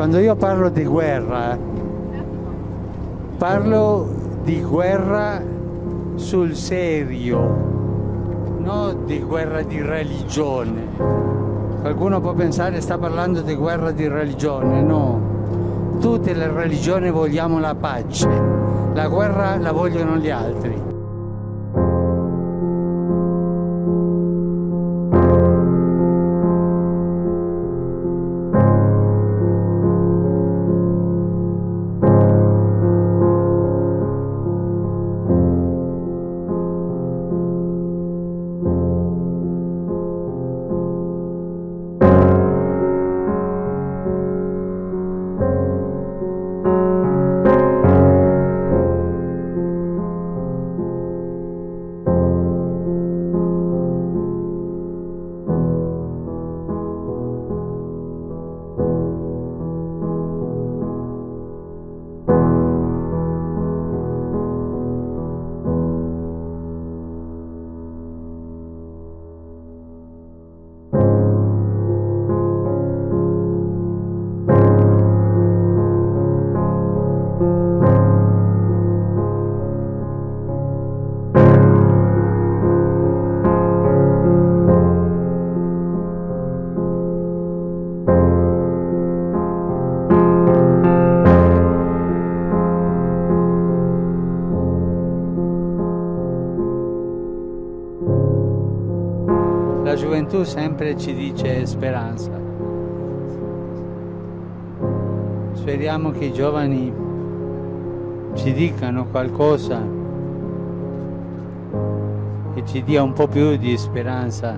Quando io parlo di guerra, parlo di guerra sul serio, non di guerra di religione. Qualcuno può pensare sta parlando di guerra di religione, no. Tutte le religioni vogliamo la pace, la guerra la vogliono gli altri. La gioventù sempre ci dice speranza. Speriamo che i giovani ci dicano qualcosa che ci dia un po' più di speranza